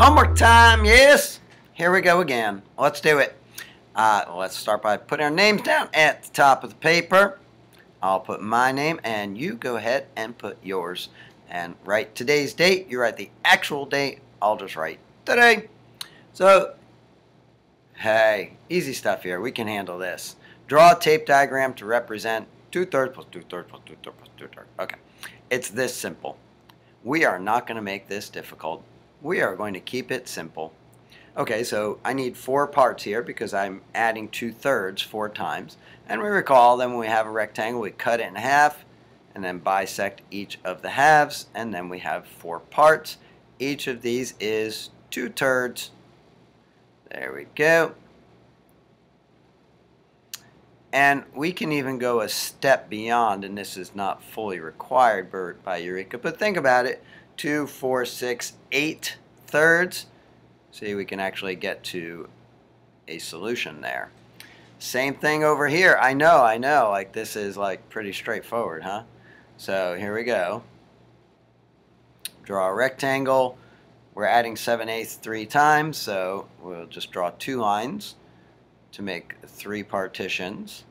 homework time, yes? Here we go again. Let's do it. Uh, let's start by putting our names down at the top of the paper. I'll put my name and you go ahead and put yours. And write today's date. You write the actual date. I'll just write today. So, hey, easy stuff here. We can handle this. Draw a tape diagram to represent two-thirds plus two-thirds plus two-thirds plus two-thirds. Okay, it's this simple. We are not going to make this difficult. We are going to keep it simple. Okay, so I need four parts here because I'm adding two-thirds four times. And we recall then when we have a rectangle, we cut it in half and then bisect each of the halves. And then we have four parts. Each of these is two-thirds. There we go. And we can even go a step beyond, and this is not fully required by Eureka, but think about it. Two, four, six, eight thirds. See, we can actually get to a solution there. Same thing over here. I know, I know, like this is like pretty straightforward, huh? So here we go. Draw a rectangle. We're adding 7 eighths three times, so we'll just draw two lines to make three partitions,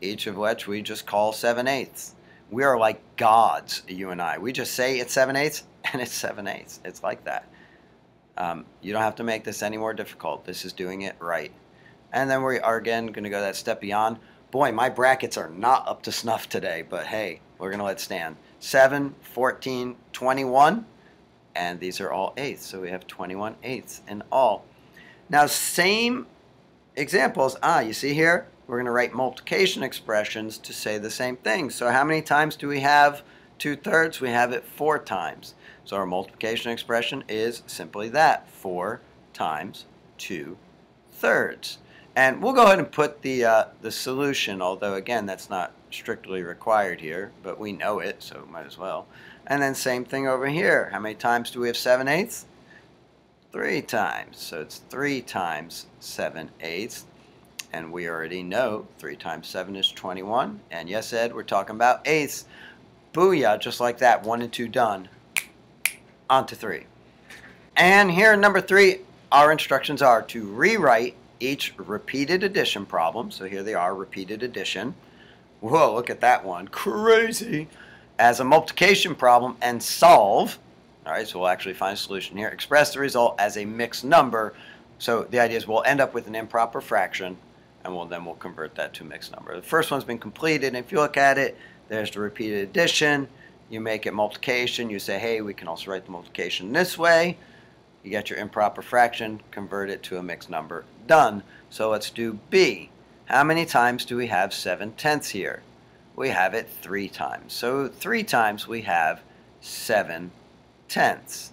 each of which we just call 7 eighths. We are like gods, you and I. We just say it's 7 eighths, and it's 7 eighths. It's like that. Um, you don't have to make this any more difficult. This is doing it right. And then we are again going to go that step beyond. Boy, my brackets are not up to snuff today, but hey, we're going to let stand. 7, 14, 21, and these are all eighths, so we have 21 eighths in all. Now, same examples. Ah, you see here? We're going to write multiplication expressions to say the same thing. So how many times do we have 2 thirds? We have it 4 times. So our multiplication expression is simply that, 4 times 2 thirds. And we'll go ahead and put the, uh, the solution, although again that's not strictly required here, but we know it, so might as well. And then same thing over here. How many times do we have 7 eighths? 3 times. So it's 3 times 7 eighths. And we already know 3 times 7 is 21. And yes, Ed, we're talking about eighths. Booyah, just like that. 1 and 2 done on to three. And here, number three, our instructions are to rewrite each repeated addition problem. So here they are, repeated addition. Whoa, look at that one. Crazy. As a multiplication problem and solve. All right, so we'll actually find a solution here. Express the result as a mixed number. So the idea is we'll end up with an improper fraction, and we'll then we'll convert that to mixed number. The first one's been completed. And if you look at it, there's the repeated addition you make it multiplication, you say, hey, we can also write the multiplication this way. You get your improper fraction, convert it to a mixed number, done. So let's do B. How many times do we have 7 tenths here? We have it 3 times. So 3 times we have 7 tenths.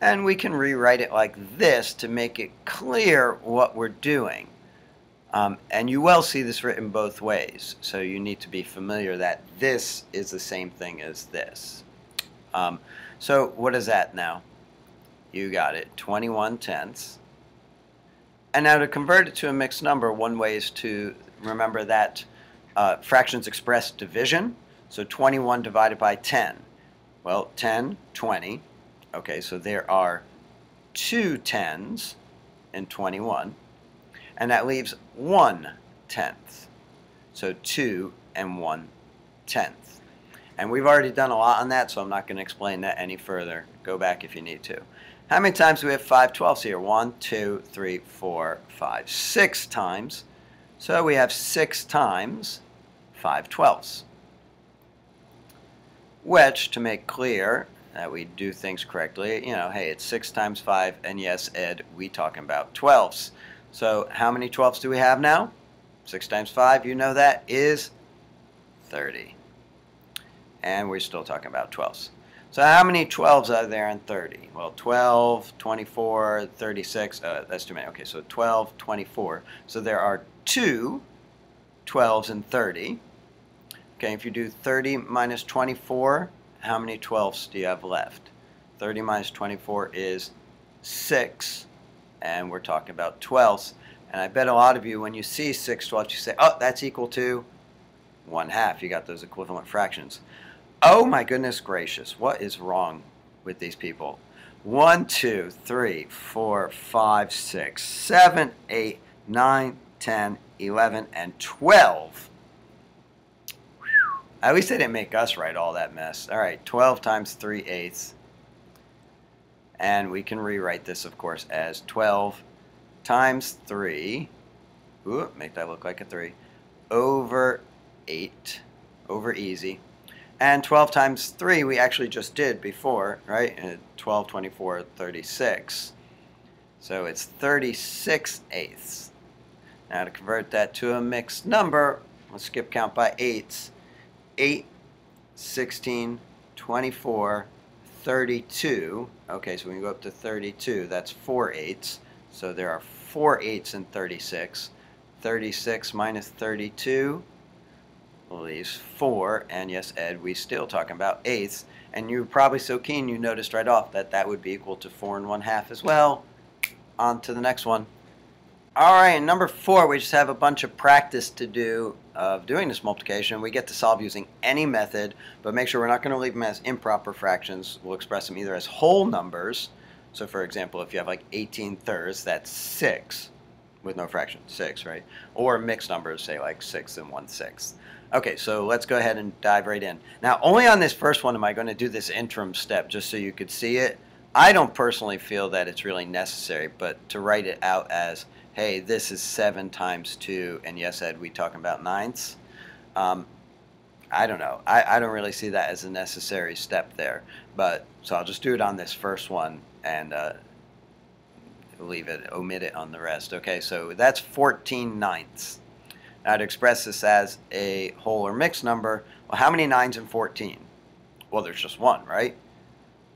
And we can rewrite it like this to make it clear what we're doing. Um, and you will see this written both ways, so you need to be familiar that this is the same thing as this. Um, so what is that now? You got it, 21 tenths. And now to convert it to a mixed number, one way is to remember that uh, fractions express division. So 21 divided by 10. Well, 10, 20. Okay, so there are two tens in 21 and that leaves one tenth. So two and one tenth. And we've already done a lot on that, so I'm not going to explain that any further. Go back if you need to. How many times do we have 5 twelfths here? One, two, three, four, five, six times. So we have 6 times 5 twelfths. Which, to make clear that we do things correctly, you know, hey, it's 6 times 5, and yes, Ed, we talking about twelfths. So how many twelfths do we have now? 6 times 5, you know that, is 30. And we're still talking about twelfths. So how many 12s are there in 30? Well, 12, 24, 36, uh, that's too many. Okay, so 12, 24. So there are two 12s in 30. Okay, if you do 30 minus 24, how many 12s do you have left? 30 minus 24 is 6 and we're talking about twelfths. And I bet a lot of you, when you see 6 twelfths, you say, oh, that's equal to 1 half. You got those equivalent fractions. Oh my goodness gracious, what is wrong with these people? 1, 2, 3, 4, 5, 6, 7, 8, 9, 10, 11, and 12. At least they didn't make us write all that mess. All right, 12 times 3 eighths. And we can rewrite this, of course, as 12 times 3. Ooh, make that look like a 3. Over 8. Over easy. And 12 times 3 we actually just did before, right? Uh, 12, 24, 36. So it's 36 eighths. Now to convert that to a mixed number, let's skip count by eighths. 8, 16, 24, 32. Okay, so we can go up to 32. That's 4 eighths. So there are 4 eighths in 36. 36 minus 32 leaves 4. And yes, Ed, we still talking about eighths. And you were probably so keen you noticed right off that that would be equal to 4 and 1 half as well. On to the next one. All right, and number four, we just have a bunch of practice to do of doing this multiplication. We get to solve using any method, but make sure we're not going to leave them as improper fractions. We'll express them either as whole numbers. So for example, if you have like 18 thirds, that's 6 with no fraction, 6, right? Or mixed numbers, say like 6 and 1 sixth. Okay, so let's go ahead and dive right in. Now, only on this first one am I going to do this interim step just so you could see it. I don't personally feel that it's really necessary, but to write it out as hey, this is 7 times 2, and yes, Ed, we talking about ninths. Um, I don't know. I, I don't really see that as a necessary step there. But so I'll just do it on this first one and uh, leave it, omit it on the rest. Okay, so that's 14 ninths. Now to express this as a whole or mixed number, well, how many nines in 14? Well, there's just one, right?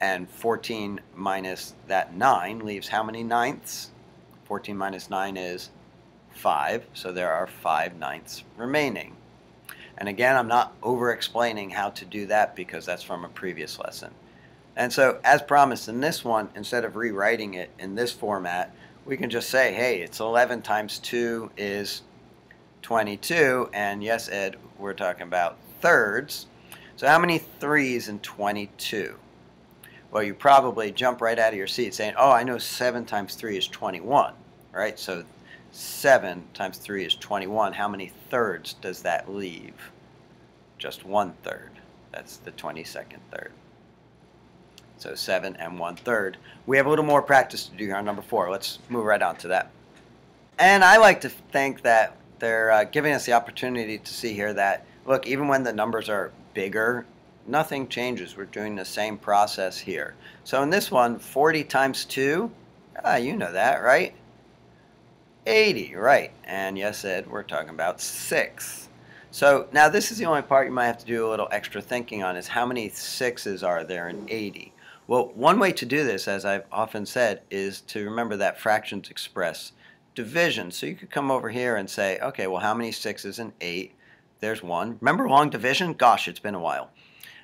And 14 minus that 9 leaves how many ninths? 14 minus 9 is 5, so there are 5 ninths remaining. And again, I'm not over explaining how to do that because that's from a previous lesson. And so, as promised in this one, instead of rewriting it in this format, we can just say, hey, it's 11 times 2 is 22. And yes, Ed, we're talking about thirds. So how many threes in 22? Well, you probably jump right out of your seat saying, oh, I know 7 times 3 is 21, right? So 7 times 3 is 21. How many thirds does that leave? Just one third. That's the 22nd third. So 7 and 1 third. We have a little more practice to do here on number 4. Let's move right on to that. And I like to think that they're uh, giving us the opportunity to see here that, look, even when the numbers are bigger nothing changes. We're doing the same process here. So in this one, 40 times 2, ah, you know that, right? 80, right. And yes, Ed, we're talking about 6. So now this is the only part you might have to do a little extra thinking on is how many 6's are there in 80? Well, one way to do this, as I've often said, is to remember that fractions express division. So you could come over here and say, okay, well, how many 6's in 8? There's 1. Remember long division? Gosh, it's been a while.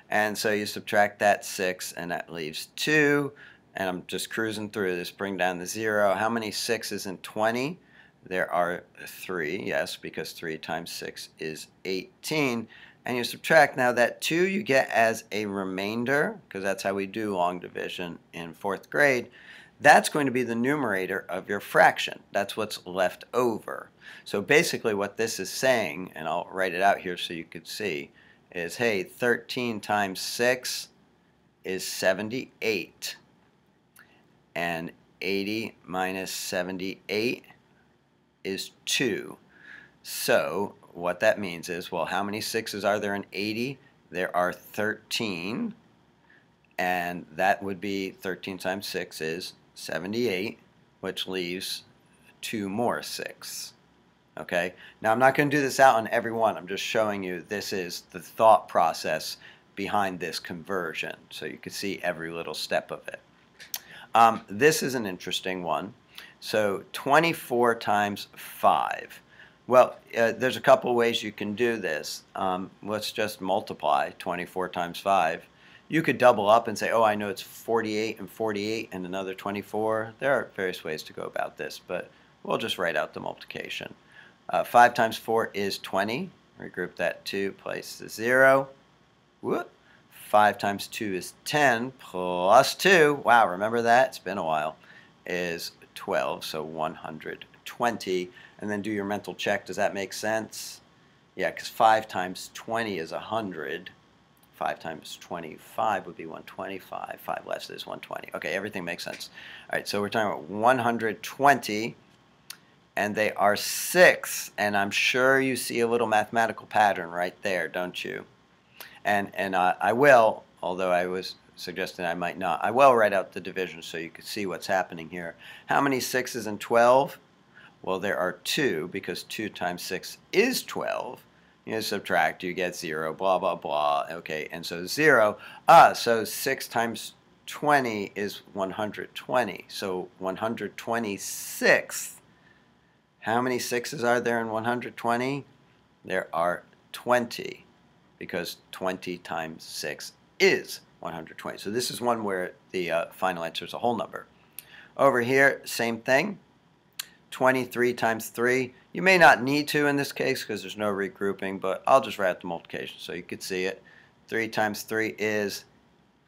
And so you subtract that 6, and that leaves 2. And I'm just cruising through this, bring down the 0. How many 6s in 20? There are 3, yes, because 3 times 6 is 18. And you subtract now that 2 you get as a remainder, because that's how we do long division in fourth grade. That's going to be the numerator of your fraction. That's what's left over. So basically what this is saying, and I'll write it out here so you could see, is, hey, 13 times 6 is 78. And 80 minus 78 is 2. So what that means is, well, how many 6s are there in 80? There are 13. And that would be 13 times 6 is 78, which leaves 2 more 6. Okay. Now I'm not going to do this out on every one. I'm just showing you this is the thought process behind this conversion. So you can see every little step of it. Um, this is an interesting one. So 24 times 5. Well, uh, there's a couple ways you can do this. Um, let's just multiply 24 times 5. You could double up and say, oh, I know it's 48 and 48 and another 24. There are various ways to go about this, but we'll just write out the multiplication. Uh, 5 times 4 is 20. Regroup that 2, place the 0. Whoop. 5 times 2 is 10 plus 2. Wow, remember that? It's been a while. Is 12, so 120. And then do your mental check. Does that make sense? Yeah, because 5 times 20 is 100. 5 times 25 would be 125. 5 less is 120. Okay, everything makes sense. All right, so we're talking about 120, and they are 6. And I'm sure you see a little mathematical pattern right there, don't you? And, and I will, although I was suggesting I might not, I will write out the division so you can see what's happening here. How many 6s in 12? Well, there are 2 because 2 times 6 is 12. You subtract, you get 0, blah, blah, blah. Okay, and so 0. Ah, so 6 times 20 is 120. So 126. How many 6s are there in 120? There are 20 because 20 times 6 is 120. So this is one where the uh, final answer is a whole number. Over here, same thing. 23 times 3. You may not need to in this case because there's no regrouping, but I'll just write the multiplication so you could see it. 3 times 3 is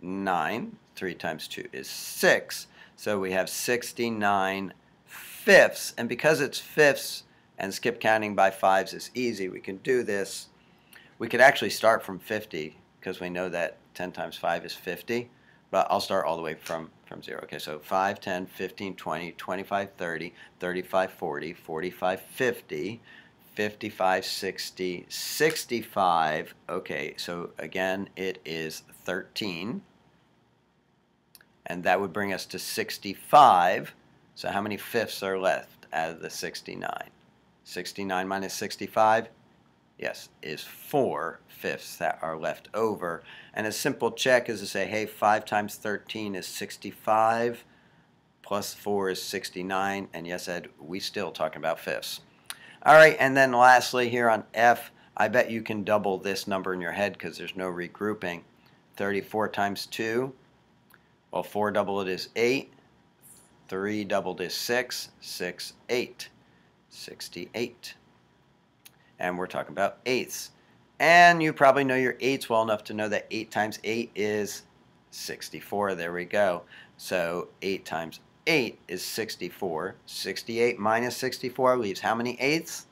9. 3 times 2 is 6. So we have 69 fifths. And because it's fifths and skip counting by fives is easy, we can do this we could actually start from 50 because we know that 10 times 5 is 50. But I'll start all the way from, from 0. Okay, so 5, 10, 15, 20, 25, 30, 35, 40, 45, 50, 55, 60, 65. Okay, so again, it is 13. And that would bring us to 65. So how many fifths are left out of the 69? 69 minus 65 yes, is 4 fifths that are left over. And a simple check is to say, hey, 5 times 13 is 65, plus 4 is 69, and yes, Ed, we still talking about fifths. All right, and then lastly here on F, I bet you can double this number in your head because there's no regrouping. 34 times 2, well, 4 doubled is 8, 3 doubled is 6, 6, 8, 68 and we're talking about eighths. And you probably know your eighths well enough to know that 8 times 8 is 64. There we go. So 8 times 8 is 64. 68 minus 64 leaves how many eighths?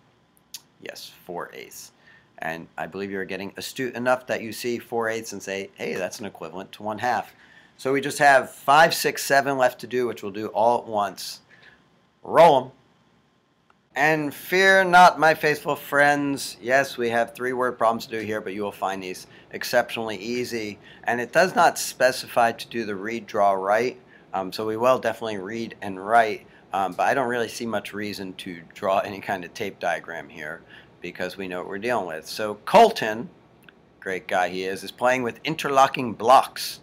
Yes, 4 eighths. And I believe you're getting astute enough that you see 4 eighths and say, hey, that's an equivalent to 1 half. So we just have 5, 6, 7 left to do, which we'll do all at once. Roll them. And fear not, my faithful friends. Yes, we have three word problems to do here, but you will find these exceptionally easy. And it does not specify to do the read, draw, write. Um, so we will definitely read and write. Um, but I don't really see much reason to draw any kind of tape diagram here because we know what we're dealing with. So Colton, great guy he is, is playing with interlocking blocks.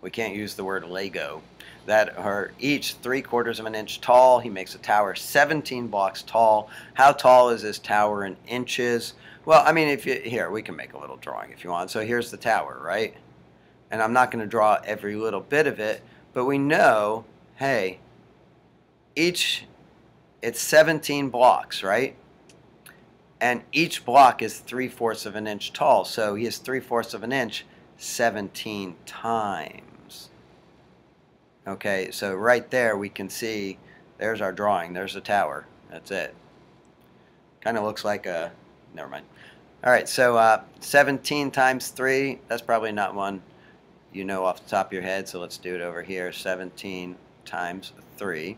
We can't use the word Lego that are each three quarters of an inch tall. He makes a tower 17 blocks tall. How tall is this tower in inches? Well, I mean, if you here, we can make a little drawing if you want. So here's the tower, right? And I'm not going to draw every little bit of it, but we know, hey, each it's 17 blocks, right? And each block is three fourths of an inch tall. So he is three fourths of an inch 17 times. Okay, so right there we can see, there's our drawing, there's the tower. That's it. Kind of looks like a, never mind. All right, so uh, 17 times 3, that's probably not one you know off the top of your head, so let's do it over here. 17 times 3.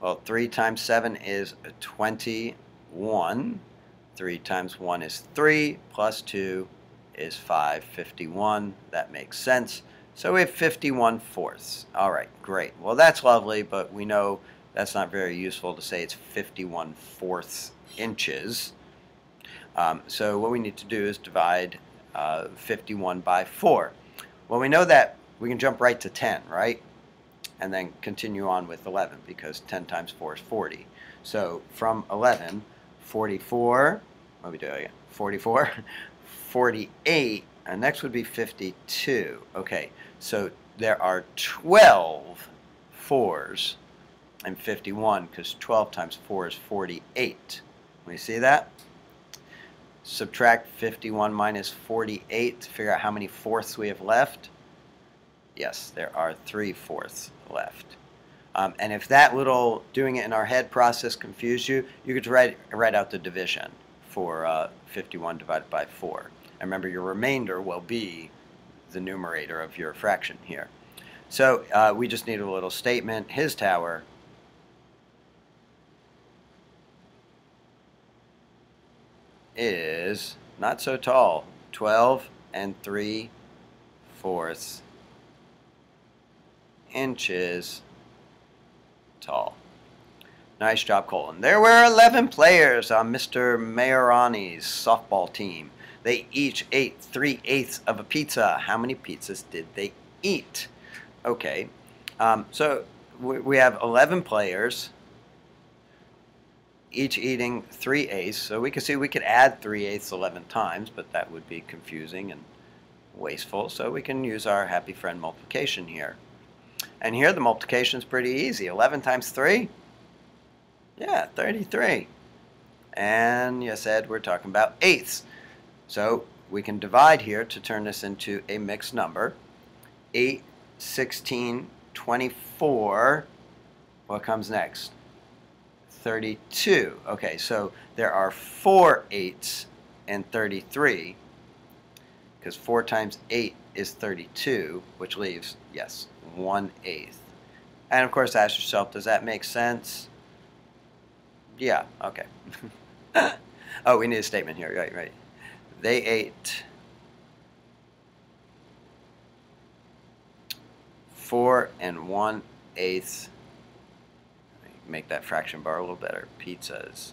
Well, 3 times 7 is 21. 3 times 1 is 3, plus 2 is 5, 51. That makes sense. So we have 51 fourths. All right, great. Well, that's lovely, but we know that's not very useful to say it's 51 fourths inches. Um, so what we need to do is divide uh, 51 by 4. Well, we know that we can jump right to 10, right? And then continue on with 11 because 10 times 4 is 40. So from 11, 44, what we do again? 44, 48, and next would be 52. Okay, so there are 12 fours and 51 because 12 times 4 is 48. We see that? subtract 51 minus 48 to figure out how many fourths we have left? Yes, there are three fourths left. Um, and if that little doing it in our head process confused you, you could write, write out the division for uh, 51 divided by 4. And remember, your remainder will be the numerator of your fraction here. So uh, we just need a little statement. His tower is not so tall. 12 and 3 fourths inches tall. Nice job, Colin. There were 11 players on Mr. Majorani's softball team. They each ate 3 eighths of a pizza. How many pizzas did they eat? Okay, um, so we, we have 11 players, each eating 3 eighths. So we can see we could add 3 eighths 11 times, but that would be confusing and wasteful. So we can use our happy friend multiplication here. And here the multiplication is pretty easy. 11 times 3? Yeah, 33. And yes, Ed, we're talking about eighths. So we can divide here to turn this into a mixed number. 8, 16, 24. What comes next? 32. Okay, so there are 4 eighths and 33 because 4 times 8 is 32, which leaves, yes, 1 eighth. And of course, ask yourself, does that make sense? Yeah, okay. oh, we need a statement here, right, right. They ate 4 and 1 eighth, make that fraction bar a little better, pizzas.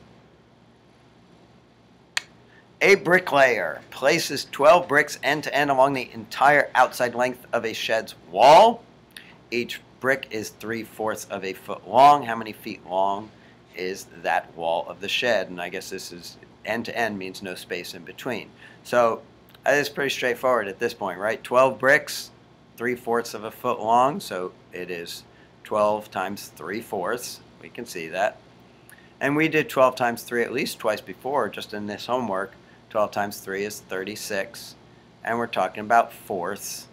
A bricklayer places 12 bricks end to end along the entire outside length of a shed's wall. Each brick is 3 fourths of a foot long. How many feet long is that wall of the shed? And I guess this is end to end means no space in between. So it's pretty straightforward at this point, right? 12 bricks, 3 fourths of a foot long. So it is 12 times 3 fourths. We can see that. And we did 12 times 3 at least twice before, just in this homework. 12 times 3 is 36. And we're talking about fourths.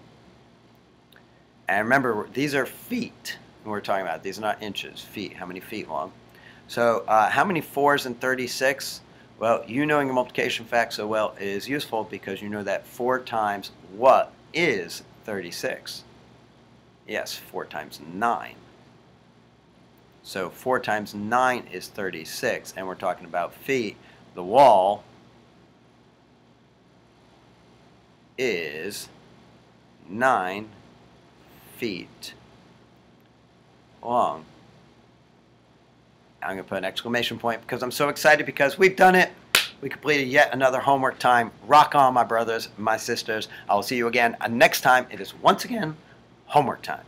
And remember, these are feet we're talking about. These are not inches, feet. How many feet long? So uh, how many fours in 36? Well, you knowing the multiplication fact so well is useful because you know that 4 times what is 36? Yes, 4 times 9. So 4 times 9 is 36, and we're talking about feet. The wall is 9 feet long. I'm going to put an exclamation point because I'm so excited because we've done it. We completed yet another homework time. Rock on, my brothers, my sisters. I will see you again next time. It is once again homework time.